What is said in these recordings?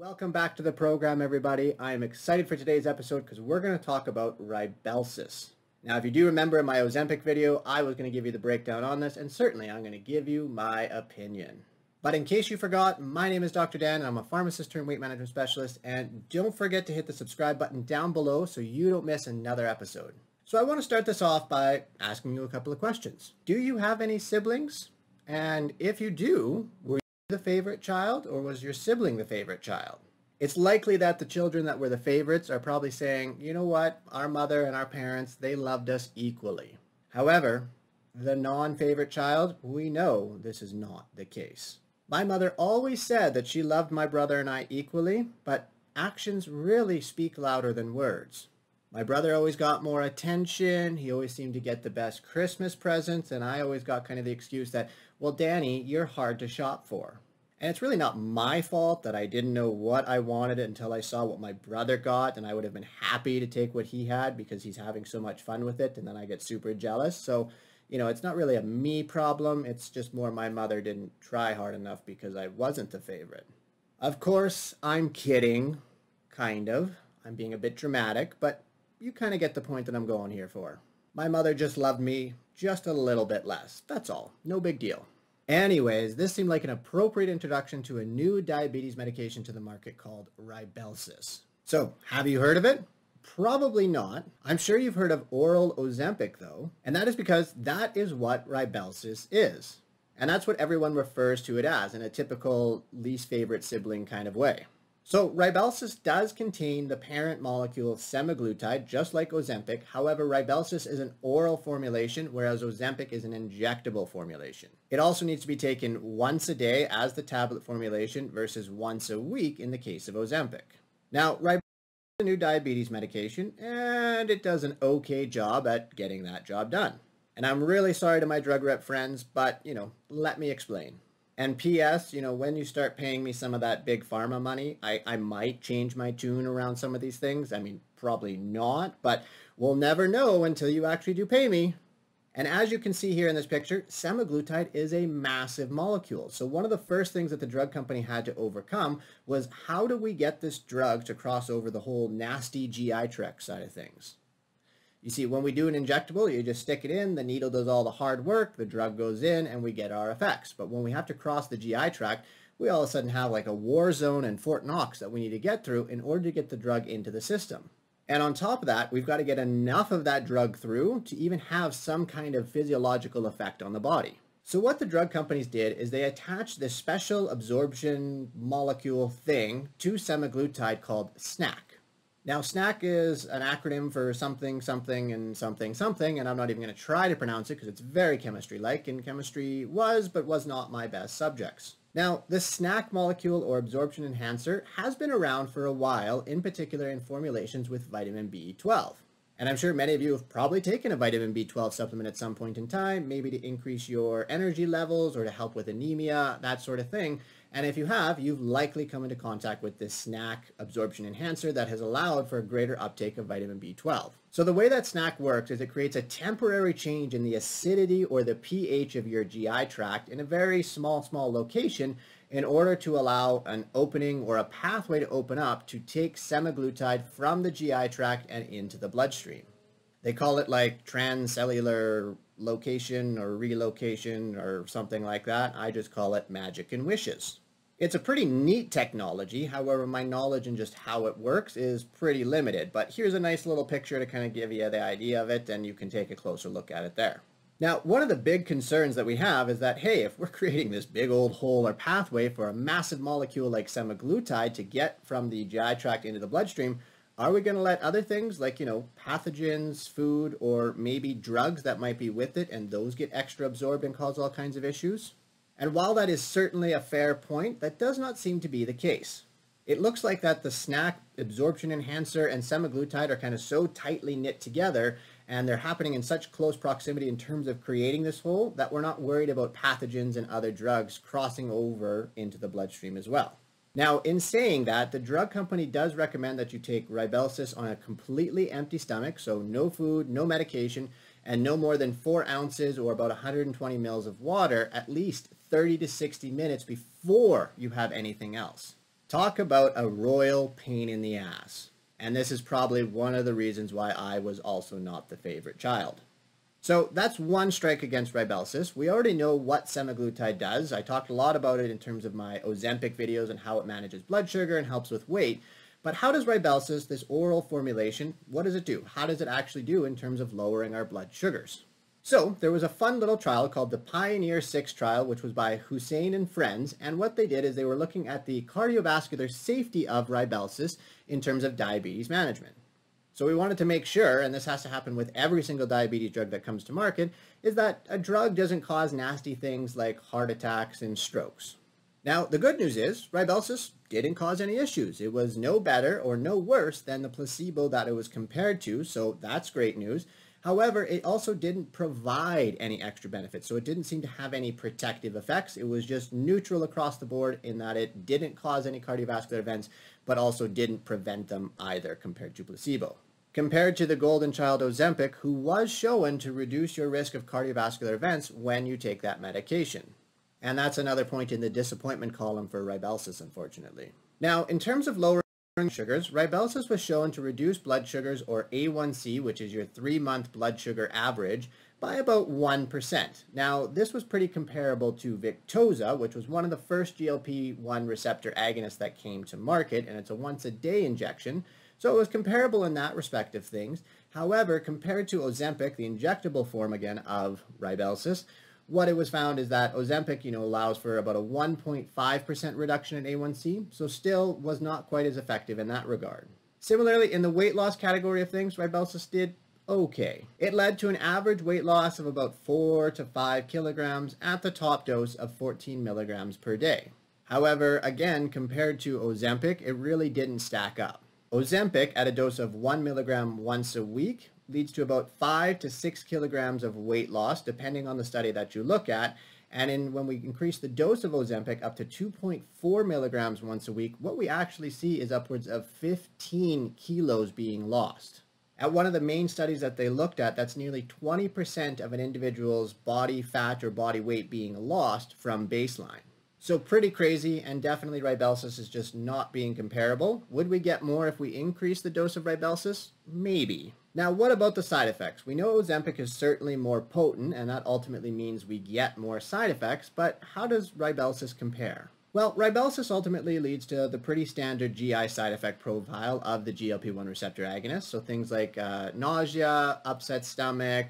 Welcome back to the program, everybody. I am excited for today's episode because we're going to talk about Rybelsus. Now, if you do remember in my Ozempic video, I was going to give you the breakdown on this, and certainly I'm going to give you my opinion. But in case you forgot, my name is Dr. Dan, and I'm a pharmacist turned weight management specialist, and don't forget to hit the subscribe button down below so you don't miss another episode. So I want to start this off by asking you a couple of questions. Do you have any siblings? And if you do, were the favorite child, or was your sibling the favorite child? It's likely that the children that were the favorites are probably saying, you know what, our mother and our parents, they loved us equally. However, the non-favorite child, we know this is not the case. My mother always said that she loved my brother and I equally, but actions really speak louder than words. My brother always got more attention. He always seemed to get the best Christmas presents, and I always got kind of the excuse that, well, Danny, you're hard to shop for. And it's really not my fault that I didn't know what I wanted until I saw what my brother got, and I would have been happy to take what he had because he's having so much fun with it, and then I get super jealous. So, you know, it's not really a me problem. It's just more my mother didn't try hard enough because I wasn't the favorite. Of course, I'm kidding, kind of. I'm being a bit dramatic, but you kind of get the point that I'm going here for. My mother just loved me just a little bit less. That's all. No big deal. Anyways, this seemed like an appropriate introduction to a new diabetes medication to the market called Rybelsus. So, have you heard of it? Probably not. I'm sure you've heard of oral Ozempic though, and that is because that is what Rybelsus is. And that's what everyone refers to it as in a typical least favorite sibling kind of way. So Rybelsus does contain the parent molecule semaglutide, just like Ozempic. However, Rybelsus is an oral formulation, whereas Ozempic is an injectable formulation. It also needs to be taken once a day as the tablet formulation versus once a week in the case of Ozempic. Now, Rybelsus is a new diabetes medication, and it does an okay job at getting that job done. And I'm really sorry to my drug rep friends, but, you know, let me explain. And P.S., you know, when you start paying me some of that big pharma money, I, I might change my tune around some of these things. I mean, probably not, but we'll never know until you actually do pay me. And as you can see here in this picture, semaglutide is a massive molecule. So one of the first things that the drug company had to overcome was how do we get this drug to cross over the whole nasty GI tract side of things? You see, when we do an injectable, you just stick it in, the needle does all the hard work, the drug goes in, and we get our effects. But when we have to cross the GI tract, we all of a sudden have like a war zone in Fort Knox that we need to get through in order to get the drug into the system. And on top of that, we've got to get enough of that drug through to even have some kind of physiological effect on the body. So what the drug companies did is they attached this special absorption molecule thing to semaglutide called SNAC. Now, SNAC is an acronym for something, something, and something, something, and I'm not even going to try to pronounce it because it's very chemistry-like, and chemistry was but was not my best subjects. Now, the SNAC molecule or absorption enhancer has been around for a while, in particular in formulations with vitamin B12. And I'm sure many of you have probably taken a vitamin B12 supplement at some point in time, maybe to increase your energy levels or to help with anemia, that sort of thing. And if you have, you've likely come into contact with this SNAC absorption enhancer that has allowed for a greater uptake of vitamin B12. So the way that SNAC works is it creates a temporary change in the acidity or the pH of your GI tract in a very small, small location in order to allow an opening or a pathway to open up to take semaglutide from the GI tract and into the bloodstream. They call it like transcellular location or relocation or something like that. I just call it magic and wishes. It's a pretty neat technology, however my knowledge and just how it works is pretty limited, but here's a nice little picture to kind of give you the idea of it and you can take a closer look at it there. Now, one of the big concerns that we have is that, hey, if we're creating this big old hole or pathway for a massive molecule like semaglutide to get from the GI tract into the bloodstream, are we going to let other things like, you know, pathogens, food, or maybe drugs that might be with it and those get extra absorbed and cause all kinds of issues? And while that is certainly a fair point, that does not seem to be the case. It looks like that the SNAC absorption enhancer and semaglutide are kind of so tightly knit together and they're happening in such close proximity in terms of creating this hole that we're not worried about pathogens and other drugs crossing over into the bloodstream as well. Now, in saying that, the drug company does recommend that you take Rybelsus on a completely empty stomach, so no food, no medication, and no more than 4 ounces or about 120 mils of water at least 30 to 60 minutes before you have anything else. Talk about a royal pain in the ass. And this is probably one of the reasons why I was also not the favorite child. So that's one strike against Rybelsus. We already know what semaglutide does. I talked a lot about it in terms of my Ozempic videos and how it manages blood sugar and helps with weight. But how does Rybelsus, this oral formulation, what does it do? How does it actually do in terms of lowering our blood sugars? So there was a fun little trial called the Pioneer 6 trial, which was by Husain and friends. And what they did is they were looking at the cardiovascular safety of Rybelsus in terms of diabetes management. So we wanted to make sure, and this has to happen with every single diabetes drug that comes to market, is that a drug doesn't cause nasty things like heart attacks and strokes. Now, the good news is Rybelsus didn't cause any issues. It was no better or no worse than the placebo that it was compared to, so that's great news. However, it also didn't provide any extra benefits, so it didn't seem to have any protective effects. It was just neutral across the board in that it didn't cause any cardiovascular events, but also didn't prevent them either compared to placebo compared to the golden child Ozempic, who was shown to reduce your risk of cardiovascular events when you take that medication. And that's another point in the disappointment column for Rybelsus, unfortunately. Now, in terms of lowering sugars, Rybelsus was shown to reduce blood sugars, or A1C, which is your three-month blood sugar average, by about 1%. Now, this was pretty comparable to Victoza, which was one of the first GLP-1 receptor agonists that came to market, and it's a once-a-day injection, so it was comparable in that respect of things. However, compared to Ozempic, the injectable form again of Rybelsus, what it was found is that Ozempic, you know, allows for about a 1.5% reduction in A1C, so still was not quite as effective in that regard. Similarly, in the weight loss category of things, Rybelsus did okay. It led to an average weight loss of about 4 to 5 kilograms at the top dose of 14 milligrams per day. However, again, compared to Ozempic, it really didn't stack up. Ozempic at a dose of 1 milligram once a week leads to about 5 to 6 kilograms of weight loss, depending on the study that you look at. And in, when we increase the dose of Ozempic up to 2.4 milligrams once a week, what we actually see is upwards of 15 kilos being lost. At one of the main studies that they looked at, that's nearly 20% of an individual's body fat or body weight being lost from baseline. So pretty crazy, and definitely Rybelsus is just not being comparable. Would we get more if we increase the dose of Rybelsus? Maybe. Now, what about the side effects? We know Ozempic is certainly more potent, and that ultimately means we get more side effects, but how does Rybelsus compare? Well, Rybelsus ultimately leads to the pretty standard GI side effect profile of the GLP-1 receptor agonist, so things like uh, nausea, upset stomach,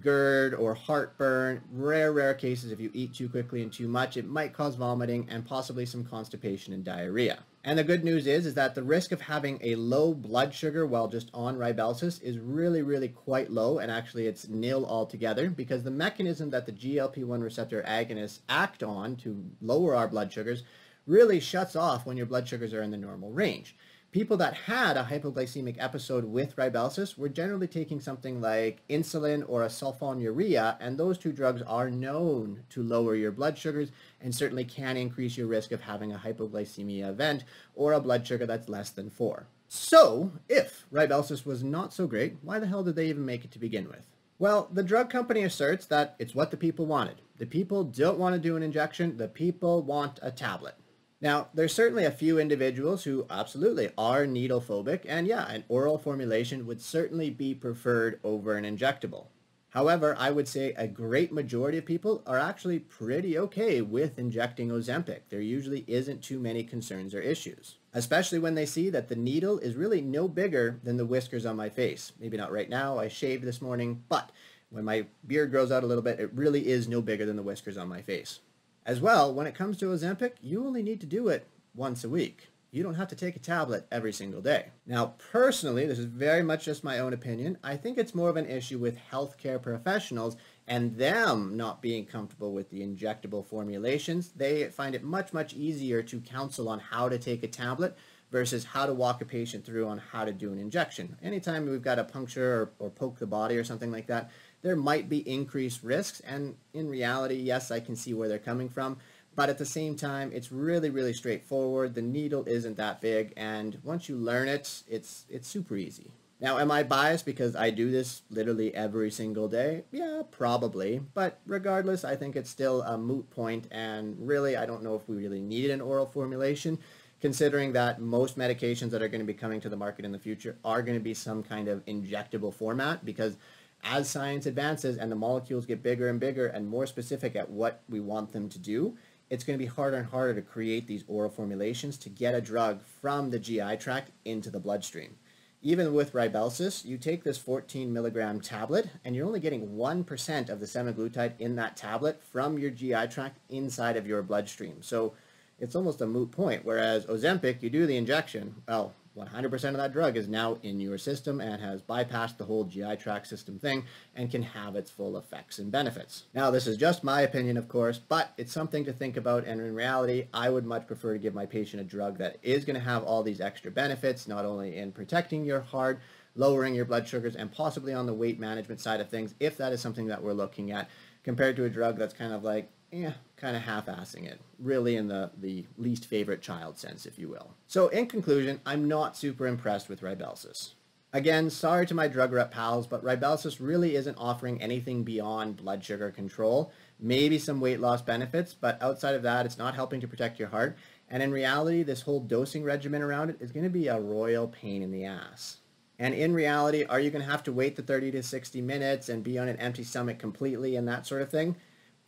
GERD or heartburn. Rare, rare cases if you eat too quickly and too much, it might cause vomiting and possibly some constipation and diarrhea. And the good news is, is that the risk of having a low blood sugar while just on Rybelsus is really, really quite low, and actually it's nil altogether, because the mechanism that the GLP-1 receptor agonists act on to lower our blood sugars really shuts off when your blood sugars are in the normal range people that had a hypoglycemic episode with Rybelsus were generally taking something like insulin or a sulfonylurea, and those two drugs are known to lower your blood sugars and certainly can increase your risk of having a hypoglycemia event or a blood sugar that's less than 4. So, if Rybelsus was not so great, why the hell did they even make it to begin with? Well, the drug company asserts that it's what the people wanted. The people don't want to do an injection, the people want a tablet. Now, there's certainly a few individuals who absolutely are needle phobic, and yeah, an oral formulation would certainly be preferred over an injectable. However, I would say a great majority of people are actually pretty okay with injecting Ozempic. There usually isn't too many concerns or issues, especially when they see that the needle is really no bigger than the whiskers on my face. Maybe not right now, I shaved this morning, but when my beard grows out a little bit, it really is no bigger than the whiskers on my face. As well, when it comes to Ozempic, you only need to do it once a week. You don't have to take a tablet every single day. Now, personally, this is very much just my own opinion. I think it's more of an issue with healthcare professionals and them not being comfortable with the injectable formulations. They find it much, much easier to counsel on how to take a tablet versus how to walk a patient through on how to do an injection. Anytime we've got a puncture or, or poke the body or something like that, there might be increased risks. And in reality, yes, I can see where they're coming from. But at the same time, it's really, really straightforward. The needle isn't that big. And once you learn it, it's, it's super easy. Now, am I biased because I do this literally every single day? Yeah, probably. But regardless, I think it's still a moot point, and really, I don't know if we really need an oral formulation considering that most medications that are going to be coming to the market in the future are going to be some kind of injectable format because as science advances and the molecules get bigger and bigger and more specific at what we want them to do, it's going to be harder and harder to create these oral formulations to get a drug from the GI tract into the bloodstream. Even with Rybelsus, you take this 14 milligram tablet and you're only getting 1% of the semaglutide in that tablet from your GI tract inside of your bloodstream. So it's almost a moot point. Whereas Ozempic, you do the injection, well, 100% of that drug is now in your system and has bypassed the whole GI tract system thing and can have its full effects and benefits. Now, this is just my opinion, of course, but it's something to think about. And in reality, I would much prefer to give my patient a drug that is going to have all these extra benefits, not only in protecting your heart, lowering your blood sugars, and possibly on the weight management side of things, if that is something that we're looking at, compared to a drug that's kind of like, yeah, kind of half-assing it, really in the, the least favorite child sense, if you will. So in conclusion, I'm not super impressed with Rybelsus. Again, sorry to my drug rep pals, but Rybelsus really isn't offering anything beyond blood sugar control, maybe some weight loss benefits, but outside of that, it's not helping to protect your heart. And in reality, this whole dosing regimen around it is going to be a royal pain in the ass. And in reality, are you going to have to wait the 30 to 60 minutes and be on an empty stomach completely and that sort of thing?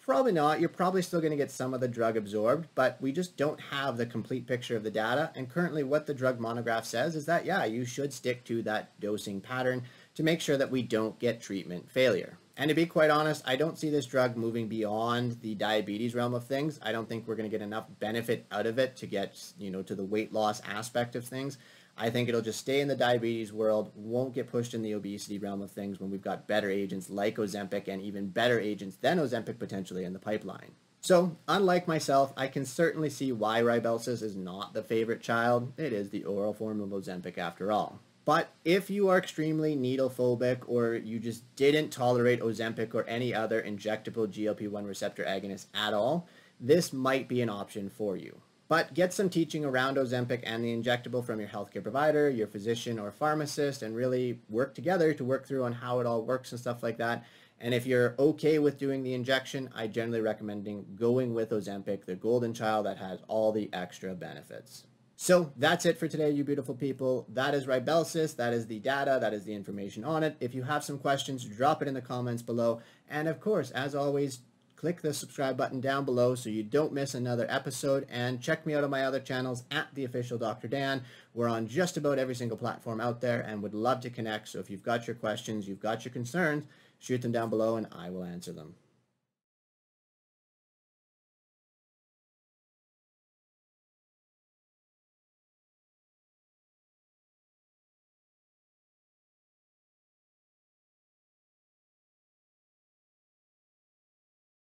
Probably not. You're probably still going to get some of the drug absorbed, but we just don't have the complete picture of the data. And currently what the drug monograph says is that, yeah, you should stick to that dosing pattern to make sure that we don't get treatment failure. And to be quite honest, I don't see this drug moving beyond the diabetes realm of things. I don't think we're going to get enough benefit out of it to get, you know, to the weight loss aspect of things. I think it'll just stay in the diabetes world, won't get pushed in the obesity realm of things when we've got better agents like Ozempic and even better agents than Ozempic potentially in the pipeline. So, unlike myself, I can certainly see why Rybelsus is not the favorite child. It is the oral form of Ozempic after all. But if you are extremely needle phobic or you just didn't tolerate Ozempic or any other injectable GLP-1 receptor agonist at all, this might be an option for you. But get some teaching around Ozempic and the injectable from your healthcare provider, your physician or pharmacist, and really work together to work through on how it all works and stuff like that. And if you're okay with doing the injection, I generally recommending going with Ozempic, the golden child that has all the extra benefits. So that's it for today, you beautiful people. That is Rybelsus. That is the data. That is the information on it. If you have some questions, drop it in the comments below. And of course, as always, click the subscribe button down below so you don't miss another episode and check me out on my other channels at the official Dr. Dan. We're on just about every single platform out there and would love to connect. So if you've got your questions, you've got your concerns, shoot them down below and I will answer them.